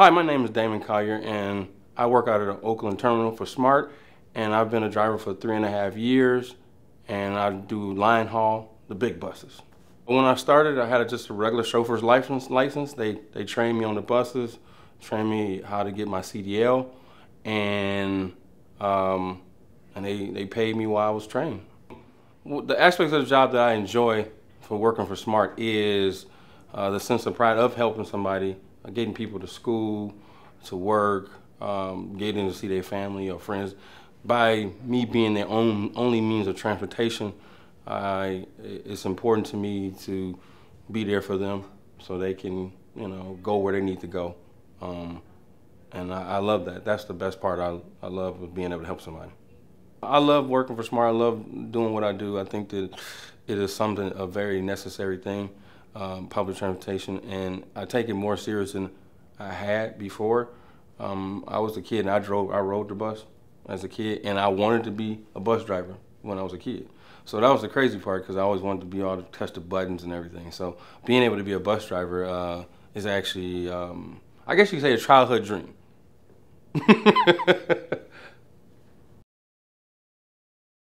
Hi, my name is Damon Collier, and I work out at the Oakland Terminal for Smart, and I've been a driver for three and a half years, and I do line haul, the big buses. When I started, I had just a regular chauffeur's license. License. They they trained me on the buses, trained me how to get my CDL, and um, and they they paid me while I was trained. The aspects of the job that I enjoy for working for Smart is uh, the sense of pride of helping somebody getting people to school, to work, um, getting to see their family or friends. By me being their own only means of transportation, I, it's important to me to be there for them so they can, you know, go where they need to go. Um, and I, I, love that. That's the best part I, I love of being able to help somebody. I love working for Smart. I love doing what I do. I think that it is something, a very necessary thing um, public transportation, and I take it more serious than I had before. Um, I was a kid and I drove, I rode the bus as a kid, and I wanted to be a bus driver when I was a kid. So that was the crazy part because I always wanted to be able to touch the buttons and everything. So being able to be a bus driver uh, is actually, um, I guess you could say, a childhood dream.